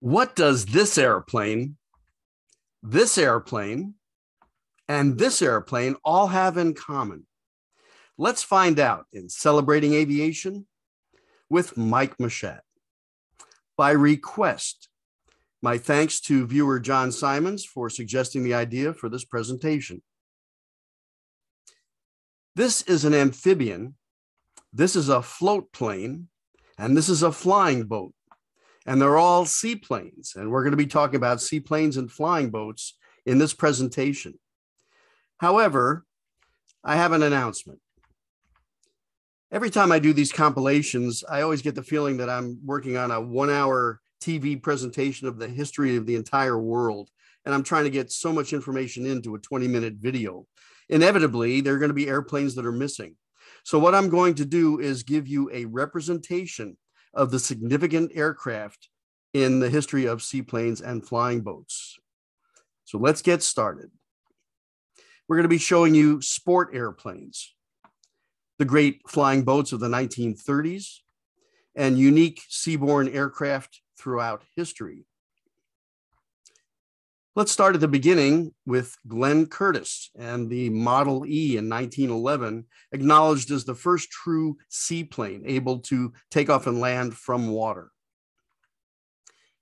What does this airplane, this airplane, and this airplane all have in common? Let's find out in Celebrating Aviation with Mike Machat. By request, my thanks to viewer John Simons for suggesting the idea for this presentation. This is an amphibian, this is a float plane, and this is a flying boat. And they're all seaplanes. And we're going to be talking about seaplanes and flying boats in this presentation. However, I have an announcement. Every time I do these compilations, I always get the feeling that I'm working on a one hour TV presentation of the history of the entire world. And I'm trying to get so much information into a 20 minute video. Inevitably, there are going to be airplanes that are missing. So, what I'm going to do is give you a representation of the significant aircraft in the history of seaplanes and flying boats. So, let's get started. We're going to be showing you sport airplanes, the great flying boats of the 1930s, and unique seaborne aircraft throughout history. Let's start at the beginning with Glenn Curtiss and the Model E in 1911, acknowledged as the first true seaplane able to take off and land from water.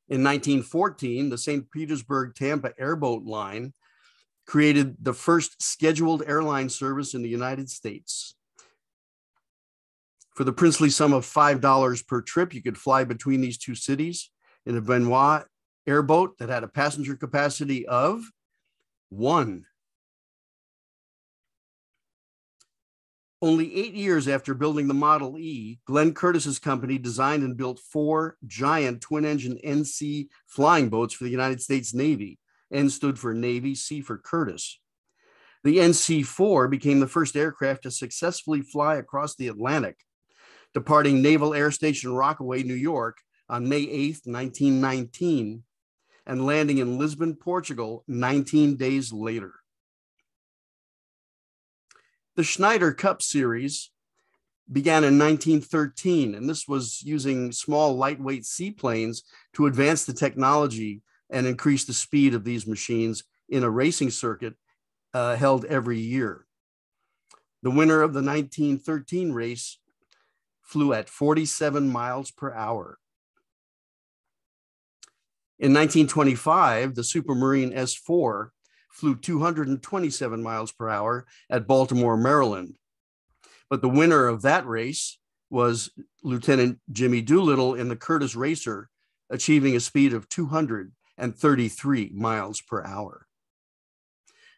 In 1914, the St. Petersburg Tampa Airboat Line created the first scheduled airline service in the United States. For the princely sum of $5 per trip, you could fly between these two cities in a Benoist airboat that had a passenger capacity of one. Only eight years after building the Model E, Glenn Curtiss's company designed and built four giant twin engine NC flying boats for the United States Navy. N stood for Navy, C for Curtiss. The NC 4 became the first aircraft to successfully fly across the Atlantic departing Naval Air Station Rockaway, New York on May 8, 1919, and landing in Lisbon, Portugal 19 days later. The Schneider Cup series began in 1913, and this was using small, lightweight seaplanes to advance the technology and increase the speed of these machines in a racing circuit uh, held every year. The winner of the 1913 race flew at 47 miles per hour. In 1925, the Supermarine S4 flew 227 miles per hour at Baltimore, Maryland. But the winner of that race was Lieutenant Jimmy Doolittle in the Curtiss Racer, achieving a speed of 233 miles per hour.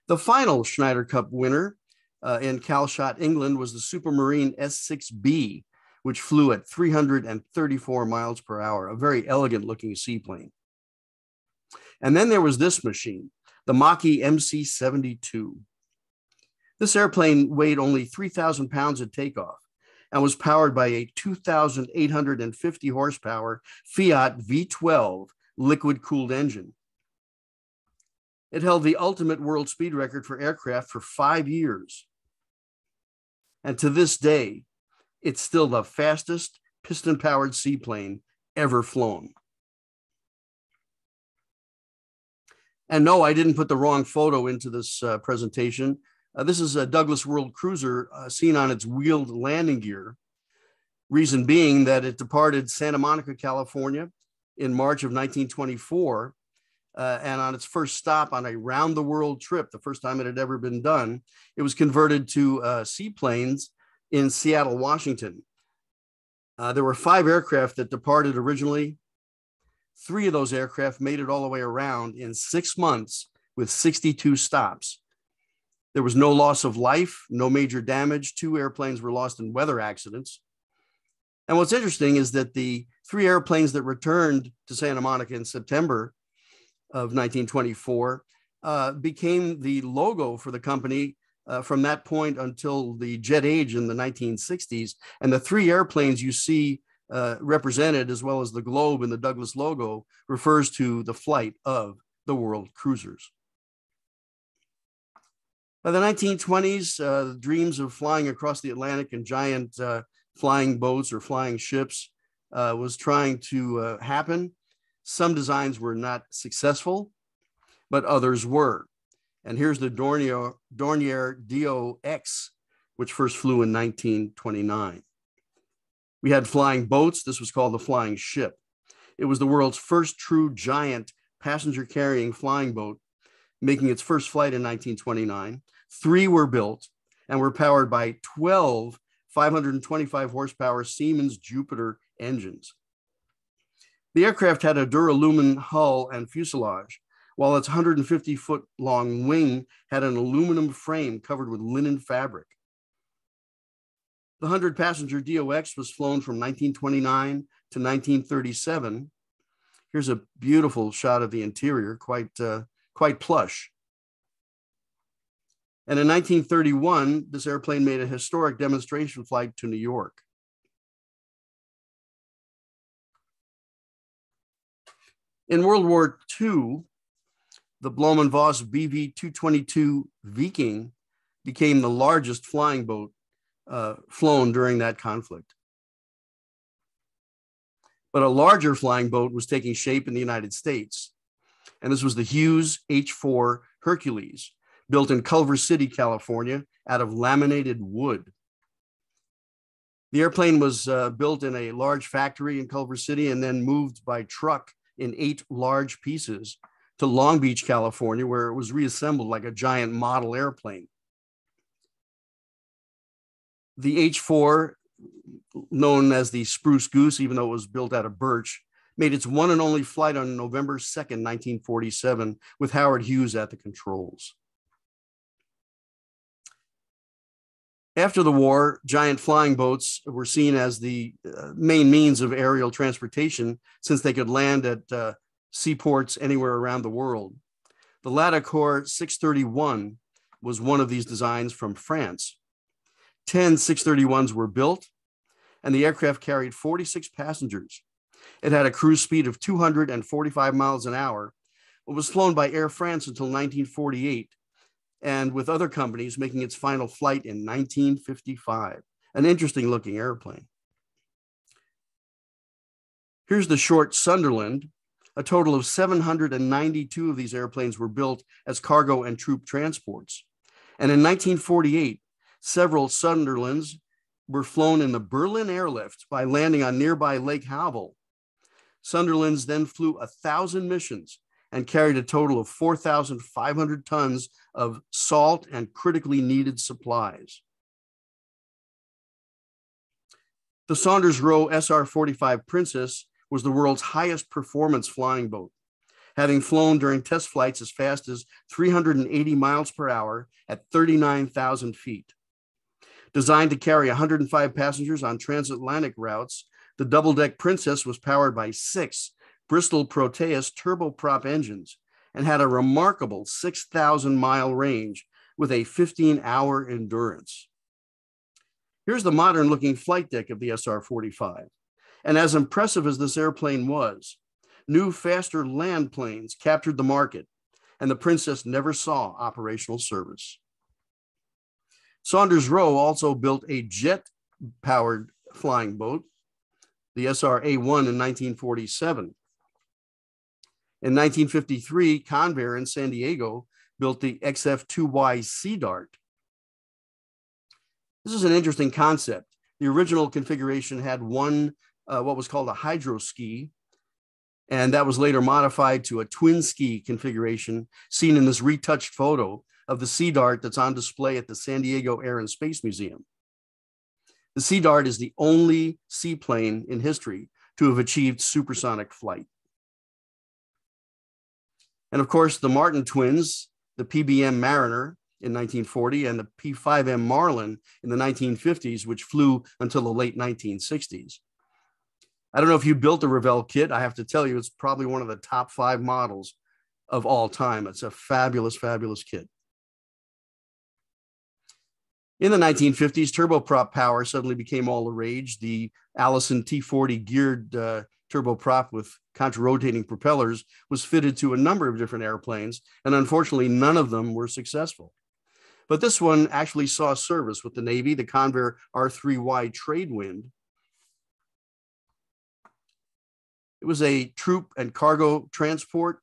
The final Schneider Cup winner uh, in Calshot, England, was the Supermarine S6B, which flew at 334 miles per hour, a very elegant looking seaplane. And then there was this machine, the Macchi MC 72. This airplane weighed only 3,000 pounds at takeoff and was powered by a 2,850 horsepower Fiat V12 liquid cooled engine. It held the ultimate world speed record for aircraft for five years. And to this day, it's still the fastest piston powered seaplane ever flown. And no, I didn't put the wrong photo into this uh, presentation. Uh, this is a Douglas World Cruiser uh, seen on its wheeled landing gear. Reason being that it departed Santa Monica, California in March of 1924. Uh, and on its first stop on a round the world trip, the first time it had ever been done, it was converted to uh, seaplanes in Seattle, Washington. Uh, there were five aircraft that departed originally. Three of those aircraft made it all the way around in six months with 62 stops. There was no loss of life, no major damage. Two airplanes were lost in weather accidents. And what's interesting is that the three airplanes that returned to Santa Monica in September of 1924 uh, became the logo for the company uh, from that point until the jet age in the 1960s. And the three airplanes you see uh, represented, as well as the globe and the Douglas logo, refers to the flight of the world cruisers. By the 1920s, uh, the dreams of flying across the Atlantic in giant uh, flying boats or flying ships uh, was trying to uh, happen. Some designs were not successful, but others were. And here's the Dornier, Dornier DO-X, which first flew in 1929. We had flying boats. This was called the flying ship. It was the world's first true giant passenger carrying flying boat, making its first flight in 1929. Three were built and were powered by 12 525 horsepower Siemens Jupiter engines. The aircraft had a duralumin hull and fuselage, while its 150 foot long wing had an aluminum frame covered with linen fabric. The 100 passenger DOX was flown from 1929 to 1937. Here's a beautiful shot of the interior, quite, uh, quite plush. And in 1931, this airplane made a historic demonstration flight to New York. In World War II, the Blohm and Voss BV 222 Viking became the largest flying boat uh, flown during that conflict. But a larger flying boat was taking shape in the United States. And this was the Hughes H 4 Hercules, built in Culver City, California, out of laminated wood. The airplane was uh, built in a large factory in Culver City and then moved by truck in eight large pieces to Long Beach, California, where it was reassembled like a giant model airplane. The H4, known as the Spruce Goose, even though it was built out of birch, made its one and only flight on November 2nd, 1947, with Howard Hughes at the controls. After the war, giant flying boats were seen as the uh, main means of aerial transportation since they could land at uh, seaports anywhere around the world. The Latécoère 631 was one of these designs from France. 10 631s were built, and the aircraft carried 46 passengers. It had a cruise speed of 245 miles an hour. It was flown by Air France until 1948 and with other companies making its final flight in 1955. An interesting looking airplane. Here's the short Sunderland. A total of 792 of these airplanes were built as cargo and troop transports. And in 1948, several Sunderlands were flown in the Berlin airlift by landing on nearby Lake Havel. Sunderlands then flew a thousand missions and carried a total of 4,500 tons of salt and critically needed supplies. The Saunders Roe SR 45 Princess was the world's highest performance flying boat, having flown during test flights as fast as 380 miles per hour at 39,000 feet. Designed to carry 105 passengers on transatlantic routes, the double deck Princess was powered by six Bristol Proteus turboprop engines and had a remarkable 6,000 mile range with a 15 hour endurance. Here's the modern looking flight deck of the SR 45. And as impressive as this airplane was, new faster land planes captured the market, and the Princess never saw operational service. Saunders Roe also built a jet powered flying boat, the SRA 1 in 1947. In 1953, Convair in San Diego built the XF2Y Sea Dart. This is an interesting concept. The original configuration had one, uh, what was called a hydro ski, and that was later modified to a twin ski configuration seen in this retouched photo of the Sea Dart that's on display at the San Diego Air and Space Museum. The Sea Dart is the only seaplane in history to have achieved supersonic flight. And of course, the Martin twins, the PBM Mariner in 1940 and the P5M Marlin in the 1950s, which flew until the late 1960s. I don't know if you built a Revell kit. I have to tell you, it's probably one of the top five models of all time. It's a fabulous, fabulous kit. In the 1950s, turboprop power suddenly became all the rage. The Allison T40 geared uh, turboprop with contra-rotating propellers was fitted to a number of different airplanes, and unfortunately, none of them were successful. But this one actually saw service with the Navy, the Convair R3Y Tradewind. It was a troop and cargo transport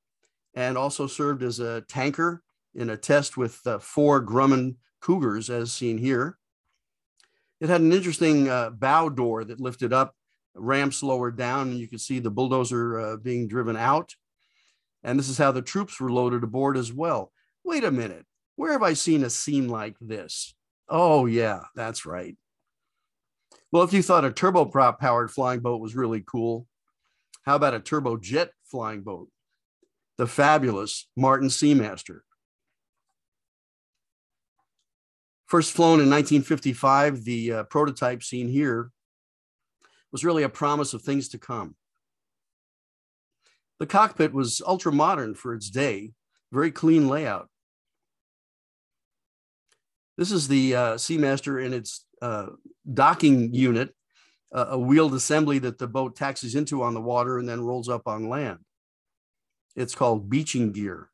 and also served as a tanker in a test with uh, four Grumman Cougars, as seen here. It had an interesting uh, bow door that lifted up, ramps lowered down, and you could see the bulldozer uh, being driven out. And this is how the troops were loaded aboard as well. Wait a minute, where have I seen a scene like this? Oh, yeah, that's right. Well, if you thought a turboprop powered flying boat was really cool, how about a turbojet flying boat? The fabulous Martin Seamaster. First flown in 1955, the uh, prototype seen here was really a promise of things to come. The cockpit was ultra modern for its day, very clean layout. This is the uh, Seamaster in its uh, docking unit, uh, a wheeled assembly that the boat taxis into on the water and then rolls up on land. It's called beaching gear.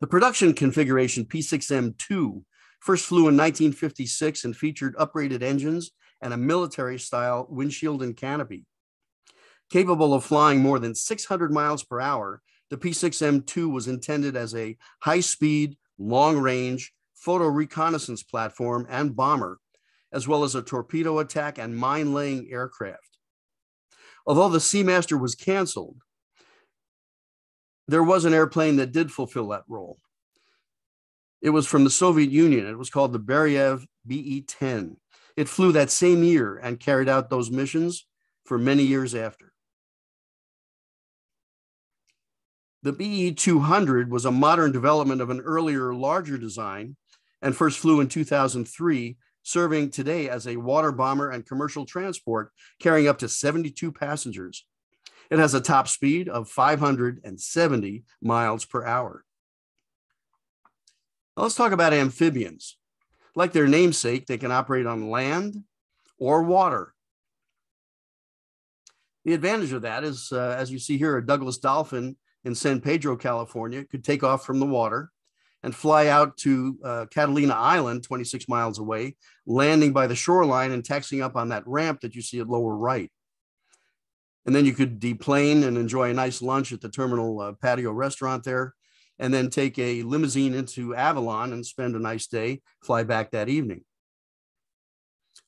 The production configuration P6M2 first flew in 1956 and featured upgraded engines and a military style windshield and canopy. Capable of flying more than 600 miles per hour, the P6M2 was intended as a high speed, long range photo reconnaissance platform and bomber, as well as a torpedo attack and mine laying aircraft. Although the Seamaster was canceled, there was an airplane that did fulfill that role. It was from the Soviet Union. It was called the Beriev BE 10. It flew that same year and carried out those missions for many years after. The BE 200 was a modern development of an earlier, larger design and first flew in 2003, serving today as a water bomber and commercial transport, carrying up to 72 passengers. It has a top speed of 570 miles per hour. Now let's talk about amphibians. Like their namesake, they can operate on land or water. The advantage of that is, uh, as you see here, a Douglas Dolphin in San Pedro, California, could take off from the water and fly out to uh, Catalina Island, 26 miles away, landing by the shoreline and taxiing up on that ramp that you see at lower right. And then you could deplane and enjoy a nice lunch at the terminal uh, patio restaurant there, and then take a limousine into Avalon and spend a nice day, fly back that evening.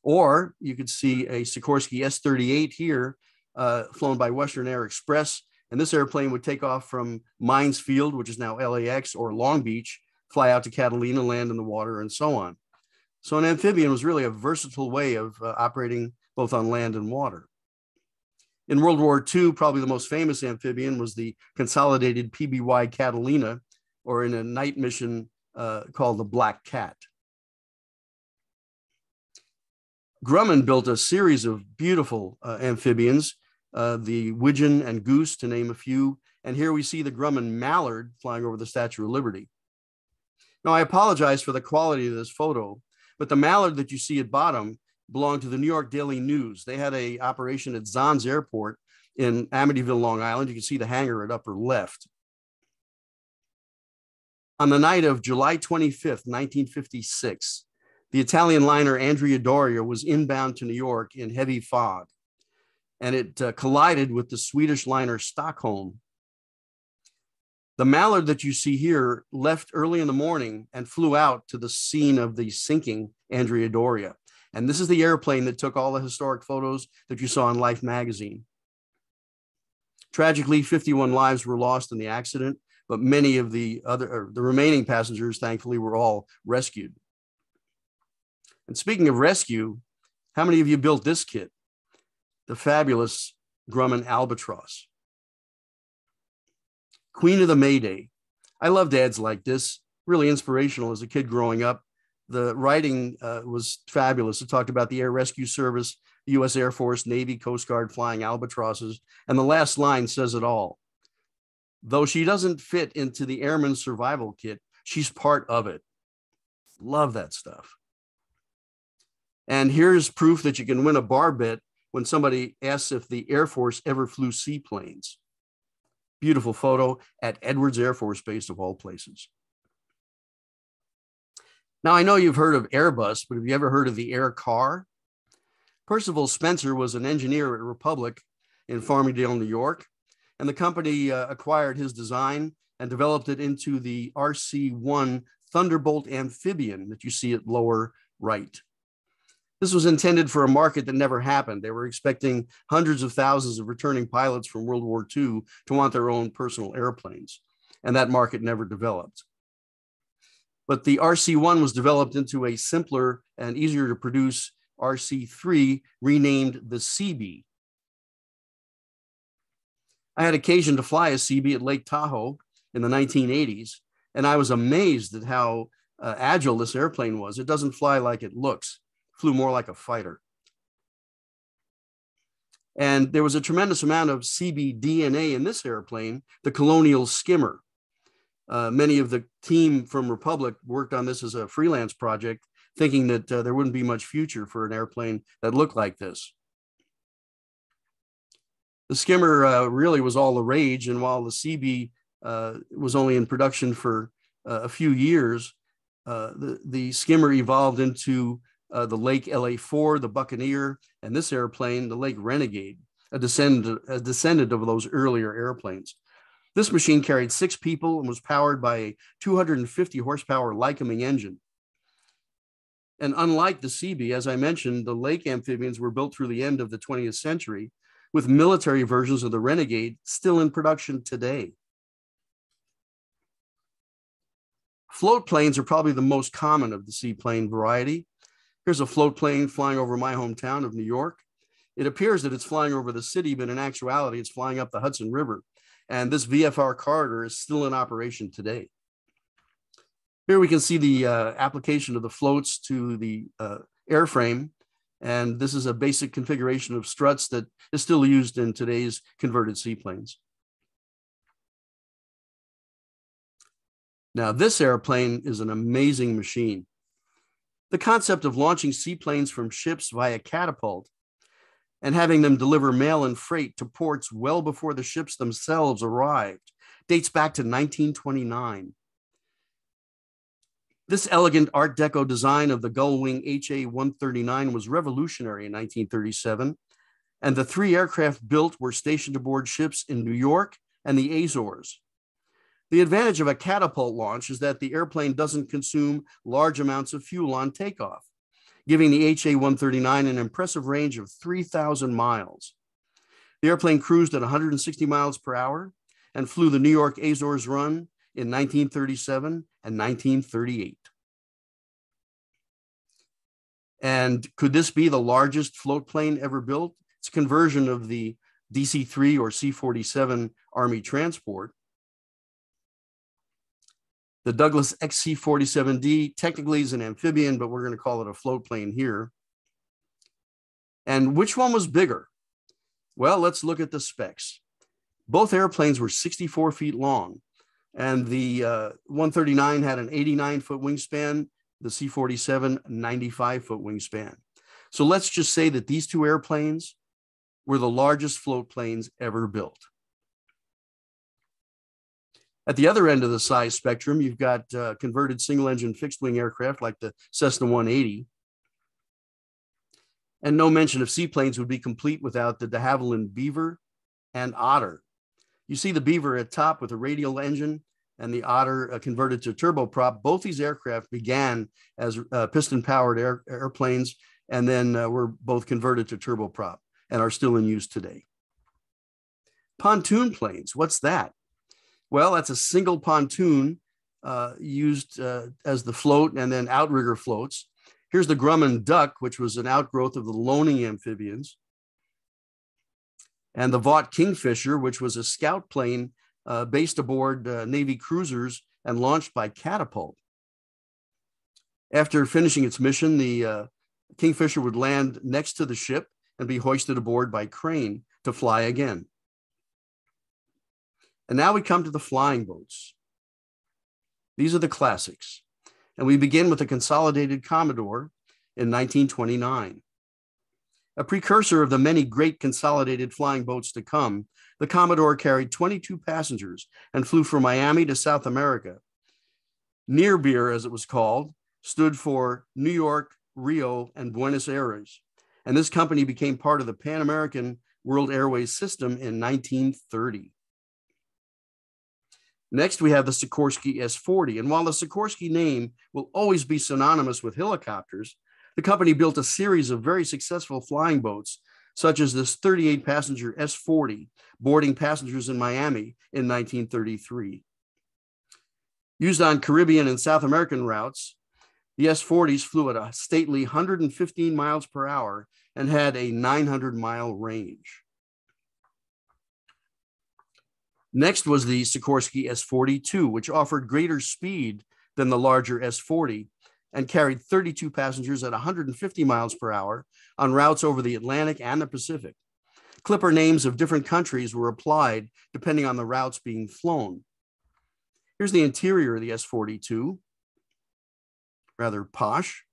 Or you could see a Sikorsky S 38 here, uh, flown by Western Air Express and this airplane would take off from Mines Field, which is now LAX, or Long Beach, fly out to Catalina, land in the water, and so on. So an amphibian was really a versatile way of uh, operating both on land and water. In World War II, probably the most famous amphibian was the consolidated PBY Catalina, or in a night mission uh, called the Black Cat. Grumman built a series of beautiful uh, amphibians uh, the widgeon and goose, to name a few. And here we see the Grumman mallard flying over the Statue of Liberty. Now, I apologize for the quality of this photo, but the mallard that you see at bottom belonged to the New York Daily News. They had a operation at Zahns Airport in Amityville, Long Island. You can see the hangar at upper left. On the night of July 25th, 1956, the Italian liner Andrea Doria was inbound to New York in heavy fog and it uh, collided with the Swedish liner Stockholm. The mallard that you see here left early in the morning and flew out to the scene of the sinking Andrea Doria. And this is the airplane that took all the historic photos that you saw in Life magazine. Tragically, 51 lives were lost in the accident, but many of the other the remaining passengers, thankfully, were all rescued. And speaking of rescue, how many of you built this kit? the fabulous Grumman Albatross. Queen of the Mayday. I loved ads like this, really inspirational as a kid growing up. The writing uh, was fabulous. It talked about the Air Rescue Service, U.S. Air Force, Navy, Coast Guard flying albatrosses. And the last line says it all. Though she doesn't fit into the Airman Survival Kit, she's part of it. Love that stuff. And here's proof that you can win a bar bet when somebody asks if the Air Force ever flew seaplanes. Beautiful photo at Edwards Air Force Base, of all places. Now, I know you've heard of Airbus, but have you ever heard of the Air Car? Percival Spencer was an engineer at Republic in Farmingdale, New York. And the company uh, acquired his design and developed it into the RC 1 Thunderbolt amphibian that you see at lower right. This was intended for a market that never happened. They were expecting hundreds of thousands of returning pilots from World War II to want their own personal airplanes, and that market never developed. But the RC1 was developed into a simpler and easier to produce RC3, renamed the Seabee. I had occasion to fly a Seabee at Lake Tahoe in the 1980s, and I was amazed at how uh, agile this airplane was. It doesn't fly like it looks flew more like a fighter. And there was a tremendous amount of Seabee DNA in this airplane, the Colonial Skimmer. Uh, many of the team from Republic worked on this as a freelance project, thinking that uh, there wouldn't be much future for an airplane that looked like this. The Skimmer uh, really was all the rage, and while the Seabee uh, was only in production for uh, a few years, the, the Skimmer evolved into the Lake LA4, the Buccaneer, and this airplane, the Lake Renegade, a descendant, a descendant of those earlier airplanes. This machine carried six people and was powered by a 250 horsepower Lycoming engine. And unlike the Seabee, as I mentioned, the lake amphibians were built through the end of the 20th century, with military versions of the Renegade still in production today. Float planes are probably the most common of the seaplane variety. Here's a float plane flying over my hometown of New York. It appears that it's flying over the city, but in actuality, it's flying up the Hudson River. And this VFR corridor is still in operation today. Here we can see the uh, application of the floats to the uh, airframe. And this is a basic configuration of struts that is still used in today's converted seaplanes. Now, this airplane is an amazing machine. The concept of launching seaplanes from ships via catapult and having them deliver mail and freight to ports well before the ships themselves arrived dates back to 1929. This elegant Art Deco design of the Gullwing HA 139 was revolutionary in 1937, and the three aircraft built were stationed aboard ships in New York and the Azores. The advantage of a catapult launch is that the airplane doesn't consume large amounts of fuel on takeoff, giving the HA 139 an impressive range of 3,000 miles. The airplane cruised at 160 miles per hour and flew the New York Azores run in 1937 and 1938. And could this be the largest float plane ever built? It's a conversion of the DC 3 or C 47 Army transport the Douglas XC-47D technically is an amphibian, but we're going to call it a float plane here. And which one was bigger? Well, let's look at the specs. Both airplanes were 64 feet long, and the uh, 139 had an 89 foot wingspan, the C 47, 95 foot wingspan. So let's just say that these two airplanes were the largest float planes ever built. At the other end of the size spectrum, you've got uh, converted single engine fixed wing aircraft like the Cessna 180. And no mention of seaplanes would be complete without the de Havilland Beaver and Otter. You see the Beaver at top with a radial engine and the Otter uh, converted to turboprop. Both these aircraft began as uh, piston powered air, airplanes and then uh, were both converted to turboprop and are still in use today. Pontoon planes, what's that? Well, that's a single pontoon uh, used uh, as the float and then outrigger floats. Here's the Grumman Duck, which was an outgrowth of the Loening amphibians. And the Vought Kingfisher, which was a scout plane uh, based aboard uh, Navy cruisers and launched by catapult. After finishing its mission, the uh, Kingfisher would land next to the ship and be hoisted aboard by crane to fly again. And now we come to the flying boats. These are the classics. And we begin with the Consolidated Commodore in 1929. A precursor of the many great consolidated flying boats to come, the Commodore carried 22 passengers and flew from Miami to South America. NYRBA, as it was called, stood for New York, Rio, and Buenos Aires. And this company became part of the Pan American World Airways system in 1930. Next, we have the Sikorsky S-40. And while the Sikorsky name will always be synonymous with helicopters, the company built a series of very successful flying boats, such as this 38 passenger S-40, boarding passengers in Miami in 1933. Used on Caribbean and South American routes, the S-40s flew at a stately 115 miles per hour and had a 900 mile range. Next was the Sikorsky S-42, which offered greater speed than the larger S-40 and carried 32 passengers at 150 miles per hour on routes over the Atlantic and the Pacific. Clipper names of different countries were applied depending on the routes being flown. Here's the interior of the S-42, rather posh.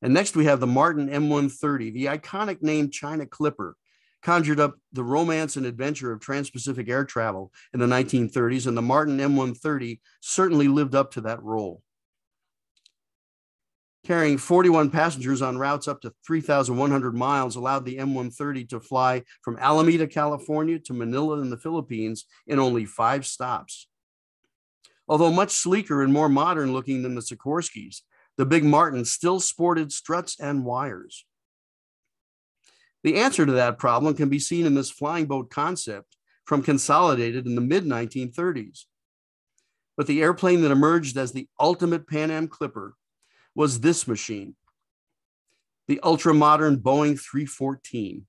And next we have the Martin M130, the iconic name China Clipper, conjured up the romance and adventure of trans-Pacific air travel in the 1930s, and the Martin M130 certainly lived up to that role. Carrying 41 passengers on routes up to 3,100 miles allowed the M130 to fly from Alameda, California to Manila in the Philippines in only five stops. Although much sleeker and more modern looking than the Sikorskys, the Big Martin still sported struts and wires. The answer to that problem can be seen in this flying boat concept from Consolidated in the mid 1930s. But the airplane that emerged as the ultimate Pan Am Clipper was this machine, the ultra modern Boeing 314.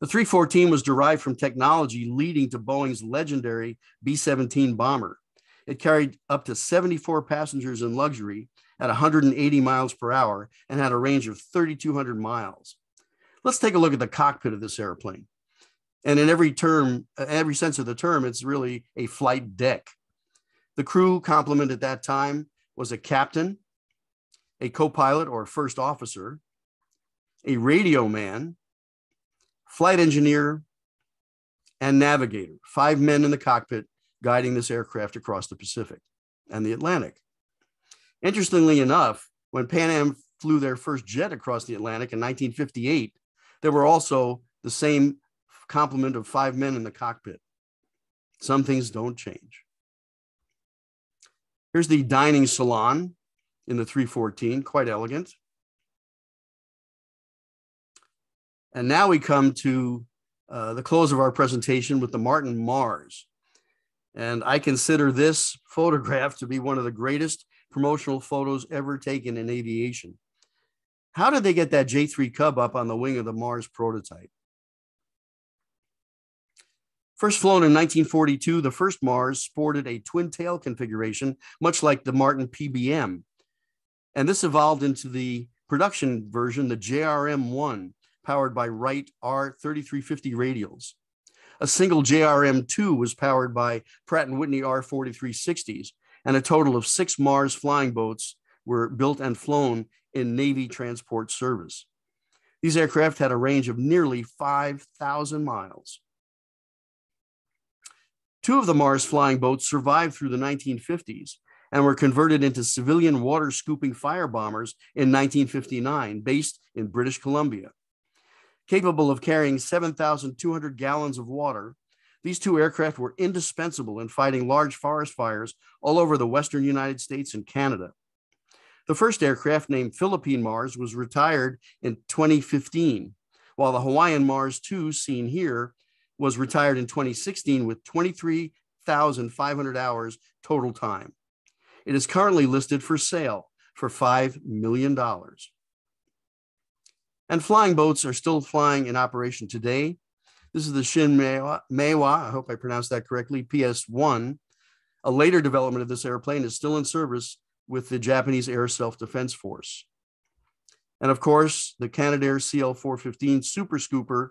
The 314 was derived from technology leading to Boeing's legendary B 17 bomber. It carried up to 74 passengers in luxury at 180 miles per hour and had a range of 3,200 miles. Let's take a look at the cockpit of this airplane. And in every term, every sense of the term, it's really a flight deck. The crew complement at that time was a captain, a co-pilot or first officer, a radio man, flight engineer, and navigator. Five men in the cockpit guiding this aircraft across the Pacific and the Atlantic. Interestingly enough, when Pan Am flew their first jet across the Atlantic in 1958, there were also the same complement of five men in the cockpit. Some things don't change. Here's the dining salon in the 314, quite elegant. And now we come to uh, the close of our presentation with the Martin Mars. And I consider this photograph to be one of the greatest promotional photos ever taken in aviation. How did they get that J3 Cub up on the wing of the Mars prototype? First flown in 1942, the first Mars sported a twin tail configuration, much like the Martin PBM. And this evolved into the production version, the JRM 1, powered by Wright R3350 radials. A single JRM 2 was powered by Pratt & Whitney R4360s, and a total of six Mars flying boats were built and flown in Navy transport service. These aircraft had a range of nearly 5,000 miles. Two of the Mars flying boats survived through the 1950s and were converted into civilian water scooping fire bombers in 1959, based in British Columbia. Capable of carrying 7,200 gallons of water, these two aircraft were indispensable in fighting large forest fires all over the Western United States and Canada. The first aircraft, named Philippine Mars, was retired in 2015, while the Hawaiian Mars 2, seen here, was retired in 2016 with 23,500 hours total time. It is currently listed for sale for $5 million. And flying boats are still flying in operation today. This is the Shin Meiwa, I hope I pronounced that correctly, PS1. A later development of this airplane is still in service with the Japanese Air Self Defense Force. And of course, the Canadair CL 415 Super Scooper.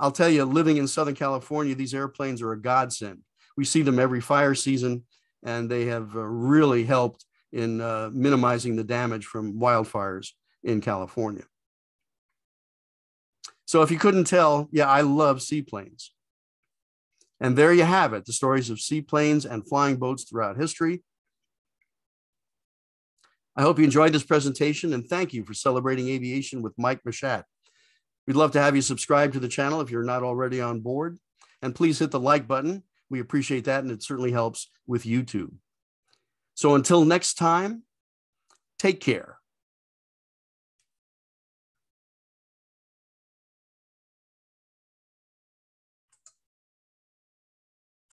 I'll tell you, living in Southern California, these airplanes are a godsend. We see them every fire season, and they have uh, really helped in uh, minimizing the damage from wildfires in California. So, if you couldn't tell, yeah, I love seaplanes. And there you have it the stories of seaplanes and flying boats throughout history. I hope you enjoyed this presentation and thank you for celebrating aviation with Mike Machat. We'd love to have you subscribe to the channel if you're not already on board. And please hit the like button. We appreciate that, and it certainly helps with YouTube. So until next time, take care.